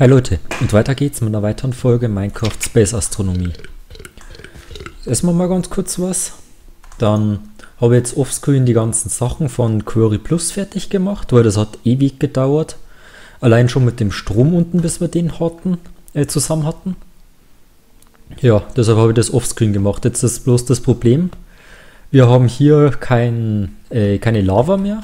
Hi Leute, und weiter geht's mit einer weiteren Folge Minecraft Space Astronomie. Erstmal mal ganz kurz was. Dann habe ich jetzt offscreen die ganzen Sachen von Query Plus fertig gemacht, weil das hat ewig gedauert. Allein schon mit dem Strom unten, bis wir den hatten, äh, zusammen hatten. Ja, deshalb habe ich das offscreen gemacht. Jetzt ist bloß das Problem, wir haben hier kein, äh, keine Lava mehr,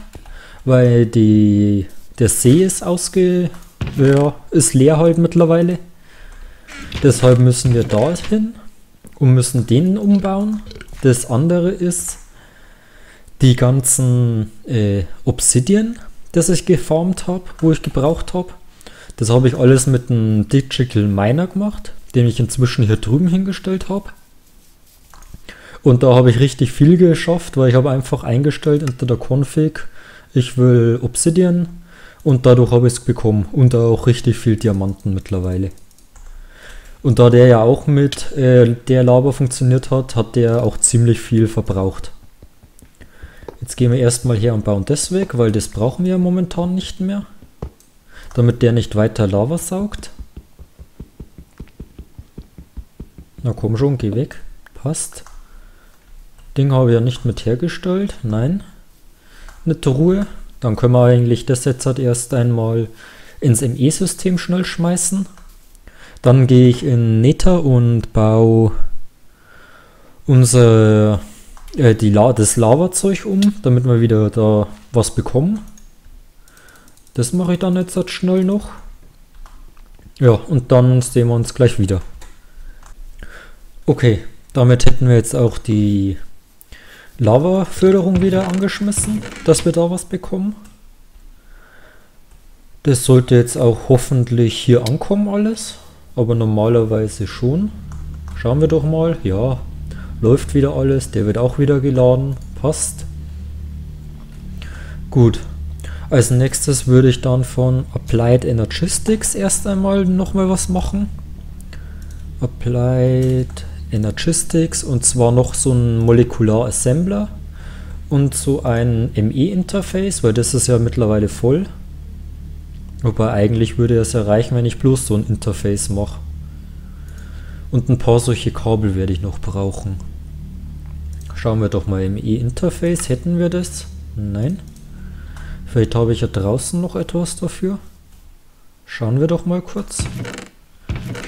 weil die, der See ist ausge ja, ist leer halt mittlerweile. Deshalb müssen wir da hin und müssen den umbauen. Das andere ist die ganzen äh, Obsidian, das ich geformt habe, wo ich gebraucht habe. Das habe ich alles mit einem Digital Miner gemacht, den ich inzwischen hier drüben hingestellt habe. Und da habe ich richtig viel geschafft, weil ich habe einfach eingestellt unter der Config, ich will Obsidian und dadurch habe ich es bekommen. Und auch richtig viel Diamanten mittlerweile. Und da der ja auch mit äh, der Lava funktioniert hat, hat der auch ziemlich viel verbraucht. Jetzt gehen wir erstmal her und bauen das weg, weil das brauchen wir momentan nicht mehr. Damit der nicht weiter Lava saugt. Na komm schon, geh weg. Passt. Ding habe ich ja nicht mit hergestellt. Nein. Eine Truhe. Dann können wir eigentlich das jetzt halt erst einmal ins ME-System schnell schmeißen. Dann gehe ich in Nether und baue unser äh, die La das Lava-Zeug um, damit wir wieder da was bekommen. Das mache ich dann jetzt halt schnell noch. Ja, und dann sehen wir uns gleich wieder. Okay, damit hätten wir jetzt auch die Lava-Förderung wieder angeschmissen, dass wir da was bekommen. Das sollte jetzt auch hoffentlich hier ankommen alles, aber normalerweise schon. Schauen wir doch mal. Ja, läuft wieder alles. Der wird auch wieder geladen. Passt. Gut. Als nächstes würde ich dann von Applied Energistics erst einmal nochmal was machen. Applied Energistics und zwar noch so ein Molekular Assembler und so ein ME-Interface, weil das ist ja mittlerweile voll. Wobei eigentlich würde es erreichen, wenn ich bloß so ein Interface mache. Und ein paar solche Kabel werde ich noch brauchen. Schauen wir doch mal ME-Interface. Hätten wir das? Nein. Vielleicht habe ich ja draußen noch etwas dafür. Schauen wir doch mal kurz.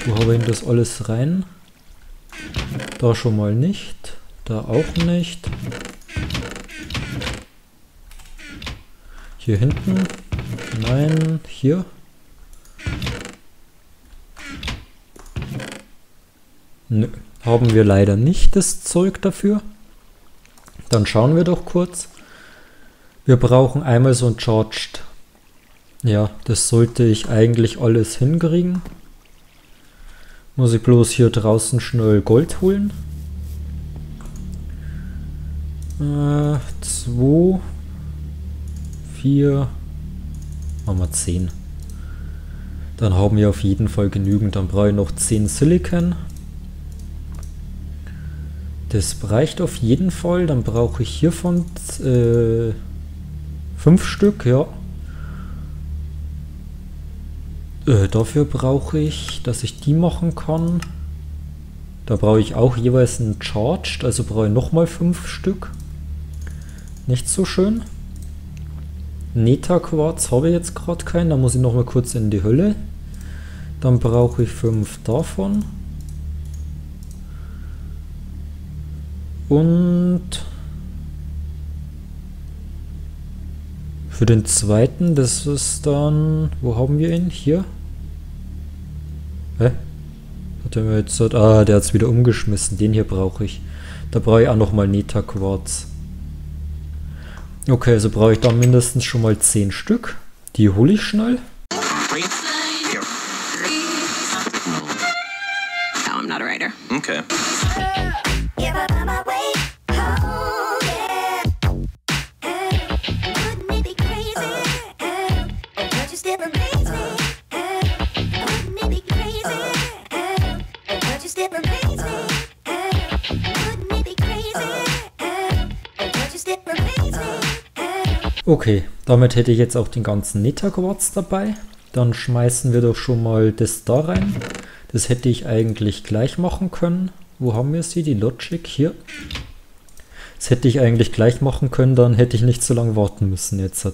Wo habe ich denn das alles rein? Da schon mal nicht. Da auch nicht. Hier hinten. Nein, hier. Nö, haben wir leider nicht das Zeug dafür. Dann schauen wir doch kurz. Wir brauchen einmal so ein Charged. Ja, das sollte ich eigentlich alles hinkriegen. Muss ich bloß hier draußen schnell Gold holen. Äh, zwei, vier, machen wir zehn. Dann haben wir auf jeden Fall genügend. Dann brauche ich noch 10 Silicon. Das reicht auf jeden Fall. Dann brauche ich hiervon 5 äh, Stück, ja. Äh, dafür brauche ich, dass ich die machen kann. Da brauche ich auch jeweils einen Charged, also brauche ich nochmal fünf Stück. Nicht so schön. Neta-Quarz habe ich jetzt gerade keinen, da muss ich nochmal kurz in die Hölle. Dann brauche ich fünf davon. Und für den zweiten, das ist dann, wo haben wir ihn? Hier? Hä? Hat er mir jetzt... Ah, der hat es wieder umgeschmissen. Den hier brauche ich. Da brauche ich auch nochmal Neta-Quarz. Okay, also brauche ich da mindestens schon mal 10 Stück. Die hole ich schnell. Okay, damit hätte ich jetzt auch den ganzen Netherquarz dabei. Dann schmeißen wir doch schon mal das da rein. Das hätte ich eigentlich gleich machen können. Wo haben wir sie? Die Logic hier. Das hätte ich eigentlich gleich machen können, dann hätte ich nicht so lange warten müssen jetzt.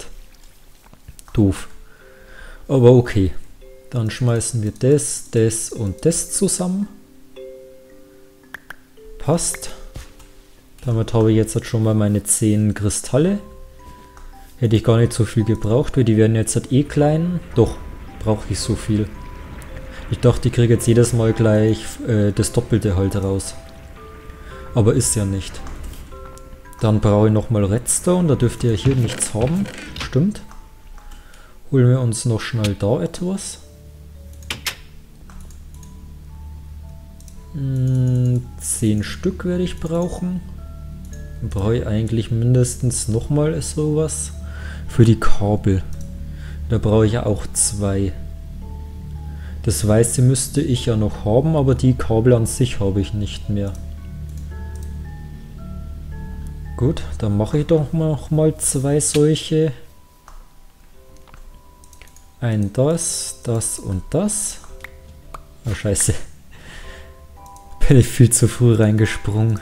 Doof. Aber okay. Dann schmeißen wir das, das und das zusammen. Passt. Damit habe ich jetzt schon mal meine 10 Kristalle. Hätte ich gar nicht so viel gebraucht, weil die werden jetzt halt eh klein. Doch, brauche ich so viel. Ich dachte, ich kriege jetzt jedes Mal gleich äh, das Doppelte halt raus. Aber ist ja nicht. Dann brauche ich nochmal Redstone, da dürft ihr hier nichts haben. Stimmt. Holen wir uns noch schnell da etwas. Hm, 10 Stück werde ich brauchen. Brauche ich eigentlich mindestens nochmal sowas. Für die Kabel. Da brauche ich ja auch zwei. Das Weiße müsste ich ja noch haben, aber die Kabel an sich habe ich nicht mehr. Gut, dann mache ich doch noch mal zwei solche. Ein das, das und das. Oh scheiße. Bin ich viel zu früh reingesprungen.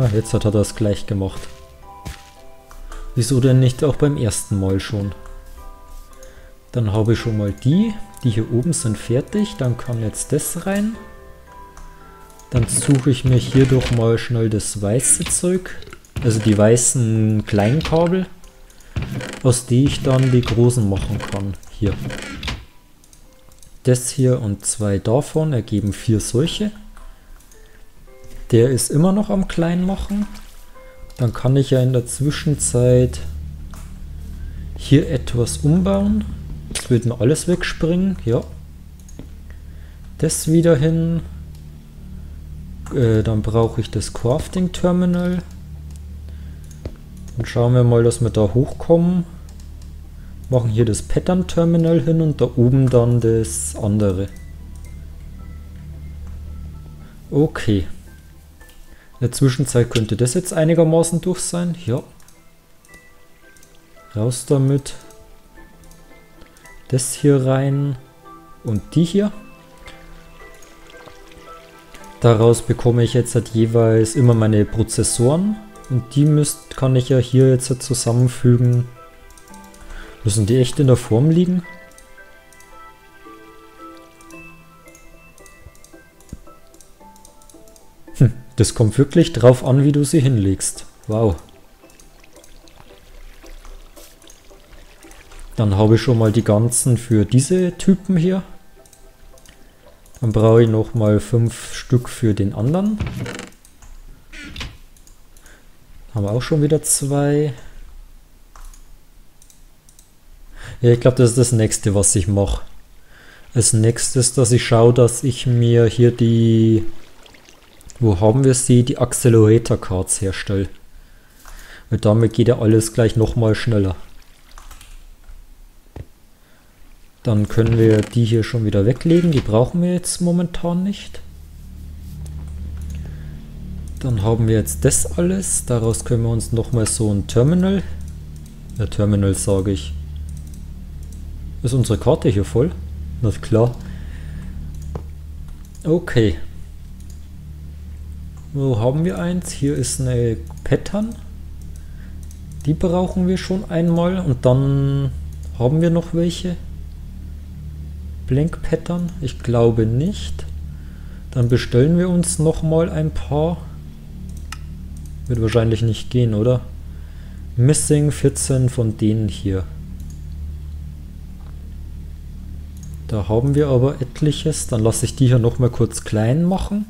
Ah, jetzt hat er das gleich gemacht. Wieso denn nicht auch beim ersten Mal schon? Dann habe ich schon mal die. Die hier oben sind fertig. Dann kann jetzt das rein. Dann suche ich mir hier doch mal schnell das weiße Zeug. Also die weißen Kleinkabel. Aus die ich dann die großen machen kann. Hier. Das hier und zwei davon ergeben vier solche. Der ist immer noch am klein machen. Dann kann ich ja in der Zwischenzeit hier etwas umbauen. Jetzt wird mir alles wegspringen. Ja. Das wieder hin. Äh, dann brauche ich das Crafting Terminal. Dann schauen wir mal, dass wir da hochkommen. Machen hier das Pattern Terminal hin und da oben dann das andere. Okay. In der Zwischenzeit könnte das jetzt einigermaßen durch sein. Ja. Raus damit. Das hier rein. Und die hier. Daraus bekomme ich jetzt halt jeweils immer meine Prozessoren. Und die müsst, kann ich ja hier jetzt halt zusammenfügen. Müssen die echt in der Form liegen? Das kommt wirklich drauf an, wie du sie hinlegst. Wow. Dann habe ich schon mal die ganzen für diese Typen hier. Dann brauche ich noch mal fünf Stück für den anderen. Haben wir auch schon wieder zwei. Ja, ich glaube, das ist das nächste, was ich mache. Als nächstes, dass ich schaue, dass ich mir hier die... Wo haben wir sie? Die Accelerator Cards herstelle. Weil damit geht ja alles gleich nochmal schneller. Dann können wir die hier schon wieder weglegen. Die brauchen wir jetzt momentan nicht. Dann haben wir jetzt das alles. Daraus können wir uns nochmal so ein Terminal. Ja, Terminal sage ich. Ist unsere Karte hier voll? Na klar. Okay. Wo haben wir eins? Hier ist eine Pattern. Die brauchen wir schon einmal und dann haben wir noch welche. Blank Pattern? Ich glaube nicht. Dann bestellen wir uns nochmal ein paar. Wird wahrscheinlich nicht gehen, oder? Missing 14 von denen hier. Da haben wir aber etliches. Dann lasse ich die hier nochmal kurz klein machen.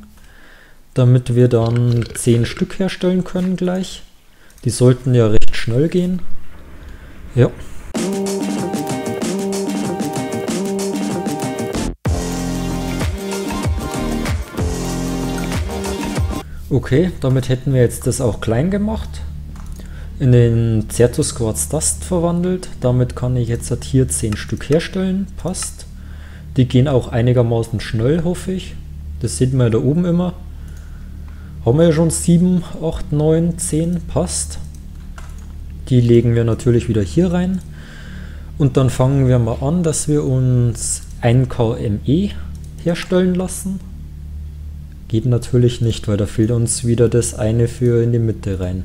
Damit wir dann 10 Stück herstellen können gleich. Die sollten ja recht schnell gehen. Ja. Okay, damit hätten wir jetzt das auch klein gemacht. In den Certus Quartz Dust verwandelt. Damit kann ich jetzt halt hier 10 Stück herstellen. Passt. Die gehen auch einigermaßen schnell, hoffe ich. Das sieht man ja da oben immer. Haben wir ja schon 7, 8, 9, 10. Passt. Die legen wir natürlich wieder hier rein. Und dann fangen wir mal an, dass wir uns ein KME herstellen lassen. Geht natürlich nicht, weil da fehlt uns wieder das eine für in die Mitte rein.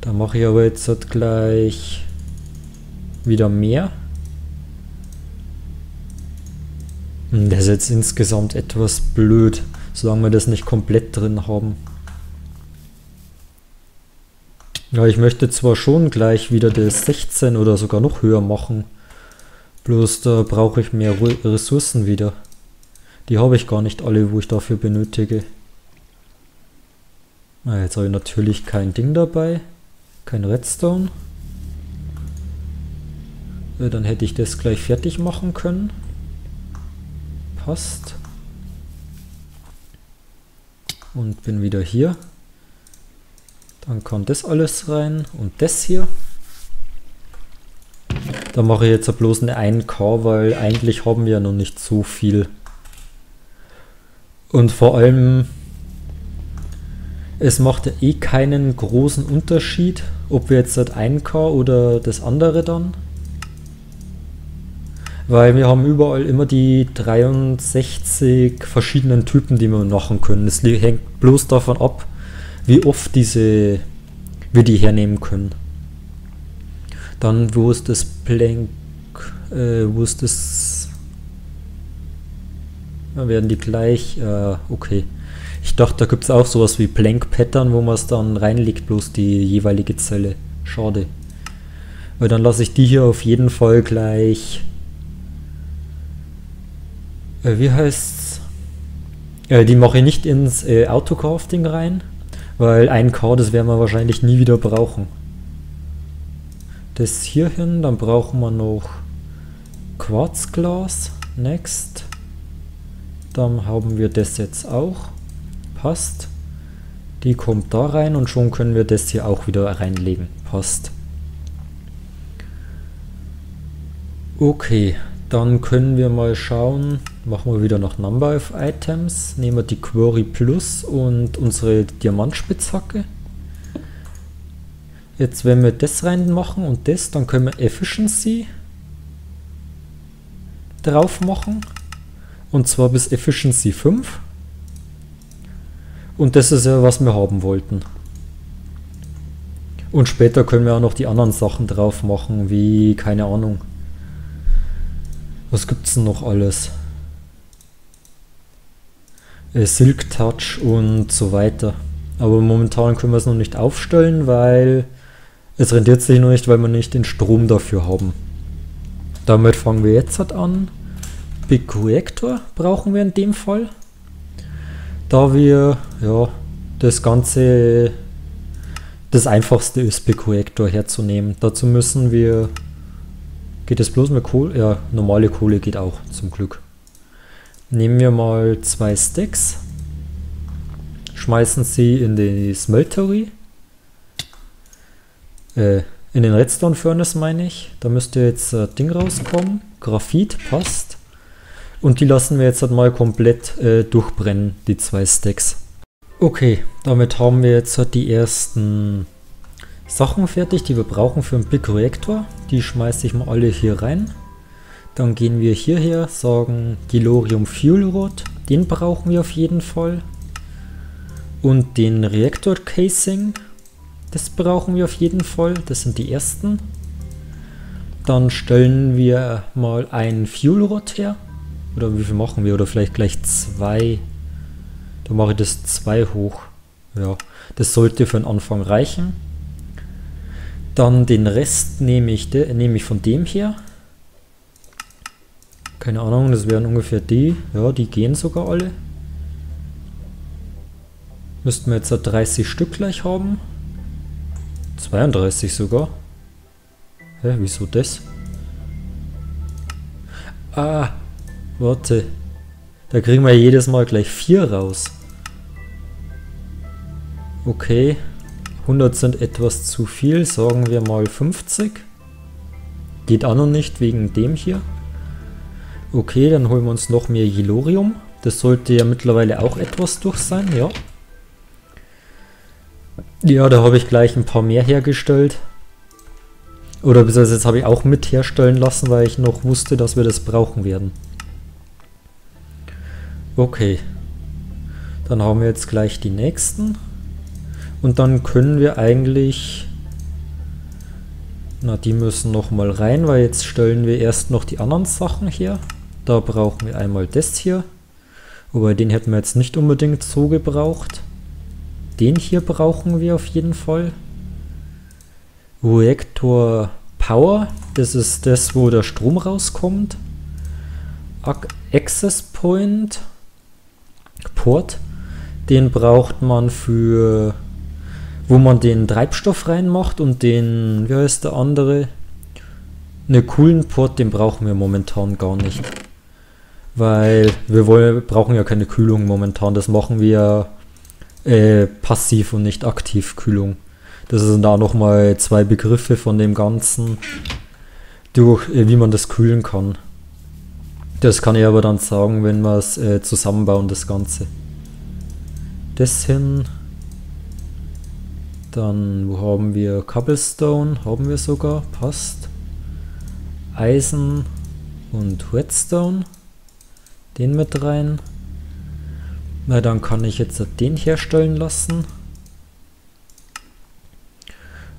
Da mache ich aber jetzt halt gleich wieder mehr. Das ist jetzt insgesamt etwas blöd, solange wir das nicht komplett drin haben. Ja, ich möchte zwar schon gleich wieder das 16 oder sogar noch höher machen. Bloß da brauche ich mehr Ressourcen wieder. Die habe ich gar nicht alle, wo ich dafür benötige. Ah, jetzt habe ich natürlich kein Ding dabei. Kein Redstone. Ja, dann hätte ich das gleich fertig machen können. Passt. Und bin wieder hier. Dann kommt das alles rein und das hier. Da mache ich jetzt bloß eine 1K, weil eigentlich haben wir ja noch nicht so viel. Und vor allem, es macht ja eh keinen großen Unterschied, ob wir jetzt das 1K oder das andere dann. Weil wir haben überall immer die 63 verschiedenen Typen, die wir machen können. Es hängt bloß davon ab, wie oft diese wir die hernehmen können. Dann, wo ist das Plank, äh, wo ist das dann werden die gleich, äh, okay. Ich dachte, da gibt es auch sowas wie Blank Pattern, wo man es dann reinlegt, bloß die jeweilige Zelle. Schade. Weil dann lasse ich die hier auf jeden Fall gleich. Äh, wie heißt's? Äh, die mache ich nicht ins äh, Autocrafting rein, weil ein K, das werden wir wahrscheinlich nie wieder brauchen. Das hierhin, dann brauchen wir noch Quarzglas. Next. Dann haben wir das jetzt auch. Passt. Die kommt da rein und schon können wir das hier auch wieder reinlegen. Passt. Okay, dann können wir mal schauen. Machen wir wieder noch Number of Items. Nehmen wir die Query Plus und unsere Diamantspitzhacke. Jetzt, wenn wir das reinmachen und das, dann können wir Efficiency drauf machen. Und zwar bis Efficiency 5. Und das ist ja, was wir haben wollten. Und später können wir auch noch die anderen Sachen drauf machen, wie, keine Ahnung. Was gibt es denn noch alles? Äh, Silk Touch und so weiter. Aber momentan können wir es noch nicht aufstellen, weil es rentiert sich noch nicht, weil wir nicht den Strom dafür haben. Damit fangen wir jetzt halt an. Big Reactor brauchen wir in dem Fall. Da wir ja das Ganze das einfachste ist, Big Reactor herzunehmen. Dazu müssen wir. Geht es bloß mit Kohle? Ja, normale Kohle geht auch, zum Glück. Nehmen wir mal zwei Stacks. Schmeißen sie in die Smeltery. Äh, in den Redstone Furnace meine ich. Da müsste jetzt ein Ding rauskommen. Graphit passt. Und die lassen wir jetzt halt mal komplett äh, durchbrennen, die zwei Stacks. Okay, damit haben wir jetzt halt die ersten Sachen fertig, die wir brauchen für einen Big Reactor. Die schmeiße ich mal alle hier rein. Dann gehen wir hierher, sagen Gilorium Fuel Rod. Den brauchen wir auf jeden Fall. Und den Reactor Casing. Das brauchen wir auf jeden Fall. Das sind die ersten. Dann stellen wir mal ein Fuel Rod her. Oder wie viel machen wir? Oder vielleicht gleich zwei. Da mache ich das zwei hoch. Ja, das sollte für den Anfang reichen. Dann den Rest nehme ich, de, nehme ich von dem hier. Keine Ahnung, das wären ungefähr die. Ja, die gehen sogar alle. Müssten wir jetzt 30 Stück gleich haben. 32 sogar. Hä, wieso das? Ah, Warte. Da kriegen wir jedes Mal gleich 4 raus. Okay. 100 sind etwas zu viel. Sagen wir mal 50. Geht auch noch nicht wegen dem hier. Okay, dann holen wir uns noch mehr Hilorium. Das sollte ja mittlerweile auch etwas durch sein, ja. Ja, da habe ich gleich ein paar mehr hergestellt. Oder beziehungsweise jetzt habe ich auch mit herstellen lassen, weil ich noch wusste, dass wir das brauchen werden. Okay. Dann haben wir jetzt gleich die nächsten. Und dann können wir eigentlich... Na, die müssen noch mal rein, weil jetzt stellen wir erst noch die anderen Sachen her. Da brauchen wir einmal das hier. Wobei den hätten wir jetzt nicht unbedingt so gebraucht. Den hier brauchen wir auf jeden Fall. Reaktor Power, das ist das, wo der Strom rauskommt. Access Point Port, den braucht man für, wo man den Treibstoff reinmacht und den, wie heißt der andere? Ne, coolen Port, den brauchen wir momentan gar nicht. Weil wir wollen, brauchen ja keine Kühlung momentan, das machen wir äh, passiv und nicht aktiv Kühlung. Das sind da nochmal zwei Begriffe von dem Ganzen, durch, äh, wie man das kühlen kann. Das kann ich aber dann sagen, wenn wir es äh, zusammenbauen, das Ganze. Das hin. Dann, wo haben wir Cobblestone? Haben wir sogar, passt. Eisen und Redstone. Den mit rein. Na, dann kann ich jetzt den herstellen lassen.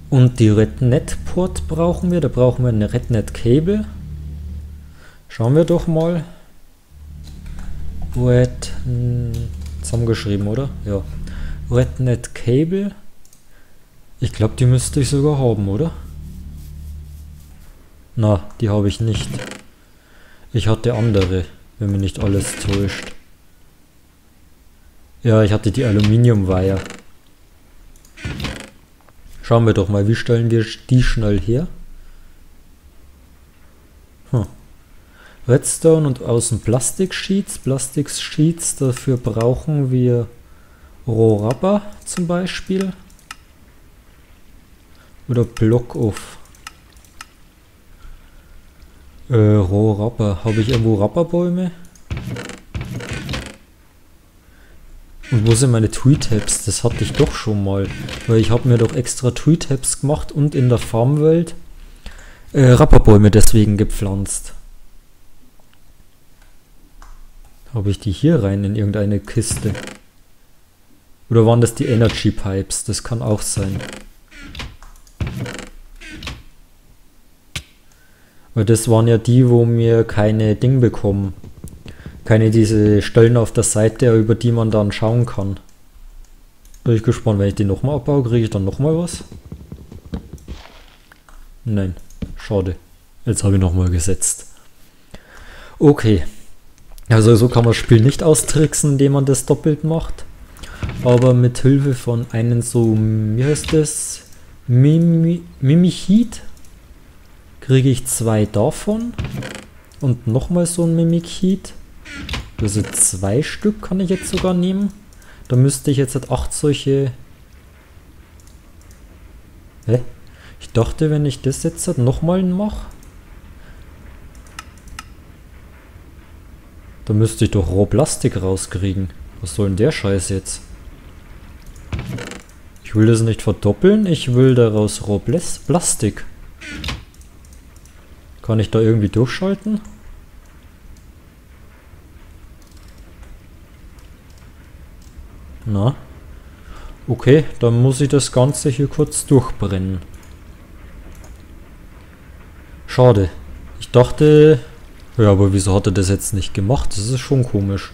Und die RedNet-Port brauchen wir. Da brauchen wir eine RedNet-Cable. Schauen wir doch mal. Red... Zusammengeschrieben, oder? Ja. RedNet-Cable. Ich glaube, die müsste ich sogar haben, oder? Na, die habe ich nicht. Ich hatte andere, wenn mich nicht alles täuscht. Ja, ich hatte die Aluminiumweier. Schauen wir doch mal, wie stellen wir die schnell her? Hm. Redstone und außen Plastik-Sheets. Plastik-Sheets, dafür brauchen wir Rohrrubber zum Beispiel. Oder Block of äh, Rohrrubber. Habe ich irgendwo Rubberbäume? Und wo sind meine Tweetabs? Das hatte ich doch schon mal. Weil ich habe mir doch extra Tweetabs gemacht und in der Farmwelt äh, Rapperbäume deswegen gepflanzt. Habe ich die hier rein in irgendeine Kiste? Oder waren das die Energy Pipes? Das kann auch sein. Weil das waren ja die, wo wir keine Ding bekommen keine diese Stellen auf der Seite, über die man dann schauen kann. Bin ich gespannt, wenn ich die nochmal abbaue, kriege ich dann nochmal was? Nein, schade. Jetzt habe ich nochmal gesetzt. Okay. Also so kann man das Spiel nicht austricksen, indem man das doppelt macht. Aber mit Hilfe von einem so, wie heißt das? Mimi Mimichit kriege ich zwei davon. Und nochmal so ein Mimichit. Also zwei Stück kann ich jetzt sogar nehmen. Da müsste ich jetzt halt acht solche... Hä? Ich dachte, wenn ich das jetzt halt nochmal mache... Da müsste ich doch Rohplastik rauskriegen. Was soll denn der Scheiß jetzt? Ich will das nicht verdoppeln, ich will daraus Rohplastik. Kann ich da irgendwie durchschalten? Na? Okay, dann muss ich das Ganze hier kurz durchbrennen. Schade. Ich dachte... Ja, aber wieso hat er das jetzt nicht gemacht? Das ist schon komisch.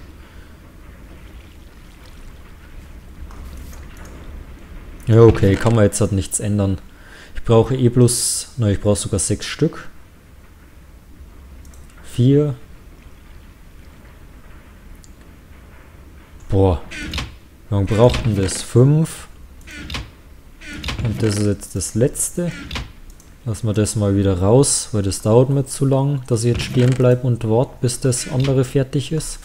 Ja, okay, kann man jetzt halt nichts ändern. Ich brauche eh bloß... Na, ich brauche sogar sechs Stück. Vier. Boah. Wie lange brauchten das? Fünf. Und das ist jetzt das letzte. Lassen wir das mal wieder raus, weil das dauert mir zu lang, dass ich jetzt stehen bleibe und warte, bis das andere fertig ist.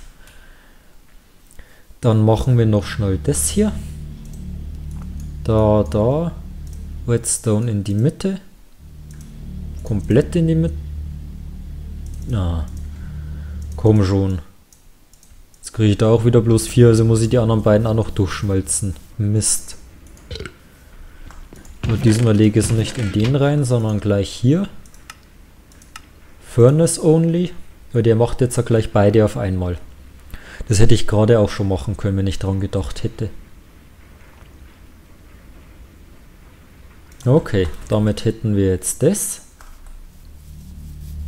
Dann machen wir noch schnell das hier. Da, da. Redstone in die Mitte. Komplett in die Mitte. Na, komm schon. Jetzt kriege ich da auch wieder bloß vier, also muss ich die anderen beiden auch noch durchschmelzen. Mist. Nur diesmal lege ich es nicht in den rein, sondern gleich hier. Furnace only, weil der macht jetzt auch gleich beide auf einmal. Das hätte ich gerade auch schon machen können, wenn ich dran gedacht hätte. Okay, damit hätten wir jetzt das.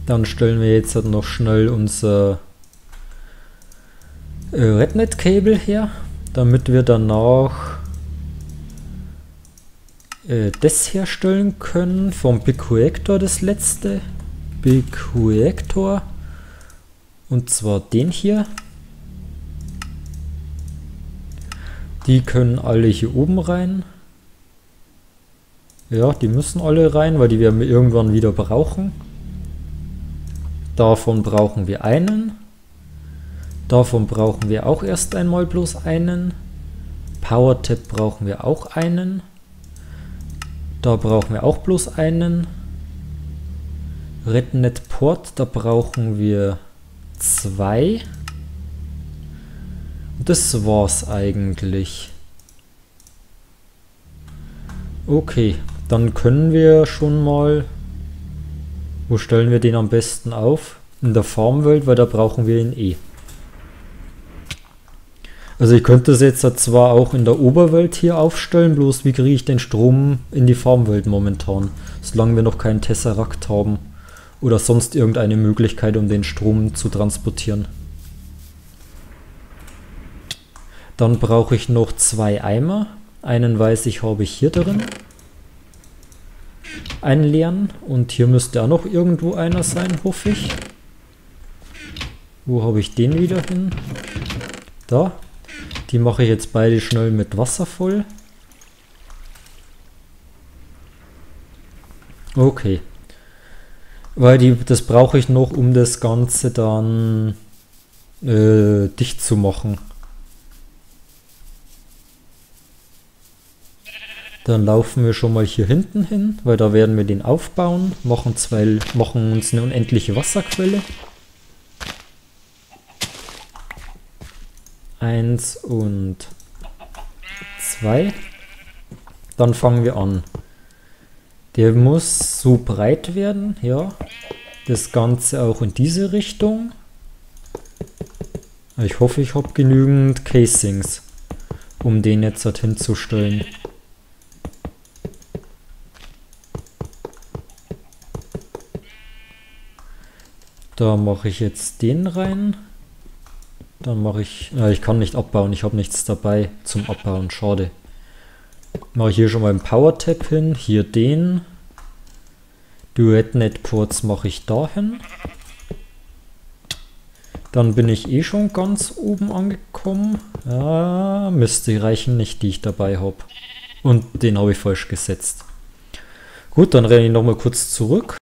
Dann stellen wir jetzt halt noch schnell unser äh, Rednet-Cable her, damit wir danach äh, das herstellen können vom Big Reactor das letzte. Big Reactor. Und zwar den hier. Die können alle hier oben rein. Ja, die müssen alle rein, weil die werden wir irgendwann wieder brauchen. Davon brauchen wir einen. Davon brauchen wir auch erst einmal bloß einen. Power Tap brauchen wir auch einen. Da brauchen wir auch bloß einen. Rednet Port, da brauchen wir zwei. Und das war's eigentlich. Okay, dann können wir schon mal... Wo stellen wir den am besten auf? In der Farmwelt, weil da brauchen wir ihn eh. Also ich könnte es jetzt zwar auch in der Oberwelt hier aufstellen, bloß wie kriege ich den Strom in die Farmwelt momentan, solange wir noch keinen Tesseract haben oder sonst irgendeine Möglichkeit, um den Strom zu transportieren. Dann brauche ich noch zwei Eimer. Einen weiß ich habe ich hier drin. Einen leeren. Und hier müsste auch noch irgendwo einer sein, hoffe ich. Wo habe ich den wieder hin? Da. Die mache ich jetzt beide schnell mit Wasser voll. Okay. Weil die, das brauche ich noch, um das Ganze dann äh, dicht zu machen. Dann laufen wir schon mal hier hinten hin, weil da werden wir den aufbauen, machen, zwei, machen uns eine unendliche Wasserquelle. Eins und zwei. Dann fangen wir an. Der muss so breit werden, ja. Das Ganze auch in diese Richtung. Ich hoffe, ich habe genügend Casings, um den jetzt dorthin zu Da mache ich jetzt den rein. Dann mache ich... Ja, ich kann nicht abbauen, ich habe nichts dabei zum Abbauen, schade. Mache ich hier schon mal einen Power Tab hin, hier den. Duetnet Ports mache ich dahin. Dann bin ich eh schon ganz oben angekommen. Ah, müsste reichen nicht, die ich dabei habe. Und den habe ich falsch gesetzt. Gut, dann renne ich nochmal kurz zurück.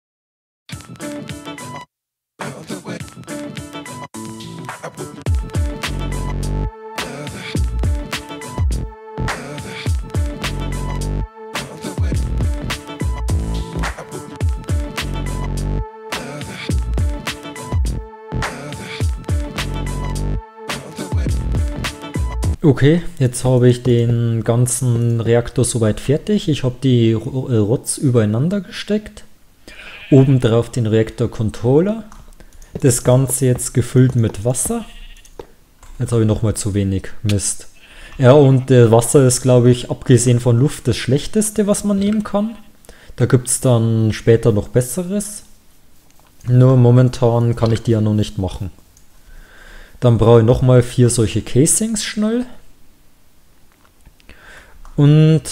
Okay, jetzt habe ich den ganzen Reaktor soweit fertig. Ich habe die äh, Rots übereinander gesteckt. Oben drauf den Reaktor-Controller. Das Ganze jetzt gefüllt mit Wasser. Jetzt habe ich nochmal zu wenig. Mist. Ja, und der Wasser ist, glaube ich, abgesehen von Luft das schlechteste, was man nehmen kann. Da gibt es dann später noch besseres. Nur momentan kann ich die ja noch nicht machen. Dann brauche ich nochmal vier solche Casings schnell. Und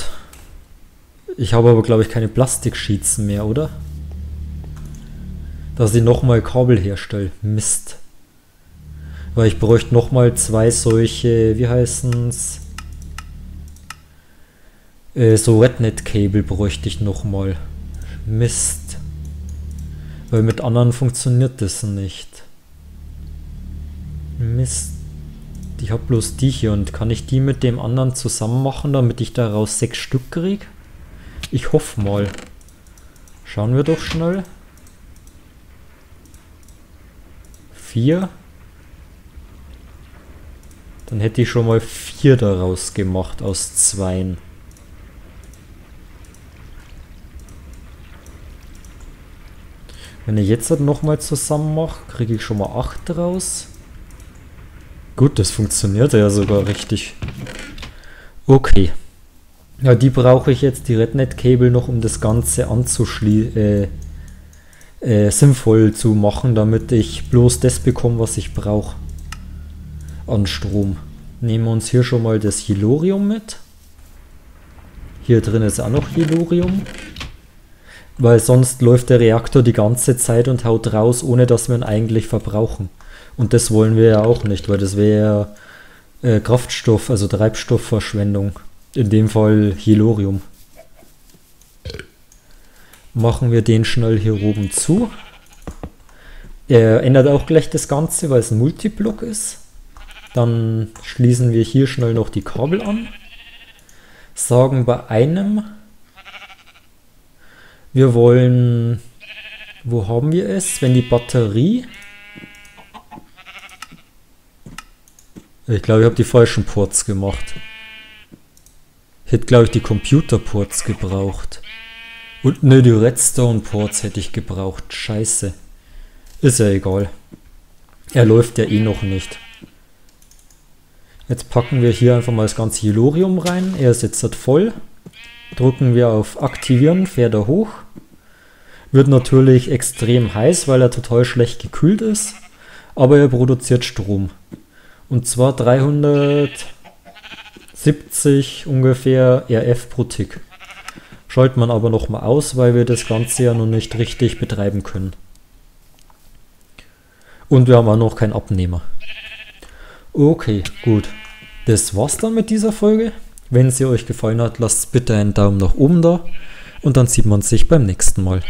ich habe aber, glaube ich, keine Plastiksheets mehr, oder? Dass ich nochmal Kabel herstelle. Mist. Weil ich bräuchte nochmal zwei solche, wie heißen es? Äh, so Rednet-Cable bräuchte ich nochmal. Mist. Weil mit anderen funktioniert das nicht. Mist. Ich habe bloß die hier und kann ich die mit dem anderen zusammen machen, damit ich daraus sechs Stück kriege? Ich hoffe mal. Schauen wir doch schnell. Vier. Dann hätte ich schon mal vier daraus gemacht aus zweien. Wenn ich jetzt halt nochmal zusammen mache, kriege ich schon mal 8 raus. Gut, das funktioniert ja sogar richtig. Okay. Ja, die brauche ich jetzt, die Rednet-Cable noch, um das Ganze anzuschließen, äh, äh, sinnvoll zu machen, damit ich bloß das bekomme, was ich brauche an Strom. Nehmen wir uns hier schon mal das Hilorium mit. Hier drin ist auch noch Hilorium. Weil sonst läuft der Reaktor die ganze Zeit und haut raus, ohne dass wir ihn eigentlich verbrauchen. Und das wollen wir ja auch nicht, weil das wäre äh, Kraftstoff, also Treibstoffverschwendung. In dem Fall Hilorium. Machen wir den schnell hier oben zu. Er ändert auch gleich das Ganze, weil es ein Multiblock ist. Dann schließen wir hier schnell noch die Kabel an. Sagen bei einem, wir wollen, wo haben wir es? Wenn die Batterie, ich glaube, ich habe die falschen Ports gemacht. Ich hätte, glaube ich, die Computer-Ports gebraucht. Und ne, die Redstone-Ports hätte ich gebraucht. Scheiße. Ist ja egal. Er läuft ja eh noch nicht. Jetzt packen wir hier einfach mal das ganze Hilorium rein. Er ist jetzt voll. Drücken wir auf Aktivieren, fährt er hoch. Wird natürlich extrem heiß, weil er total schlecht gekühlt ist. Aber er produziert Strom. Und zwar 370 ungefähr RF pro Tick. Schalten man aber nochmal aus, weil wir das Ganze ja noch nicht richtig betreiben können. Und wir haben auch noch keinen Abnehmer. Okay, gut. Das war's dann mit dieser Folge. Wenn sie euch gefallen hat, lasst bitte einen Daumen nach oben da und dann sieht man sich beim nächsten Mal.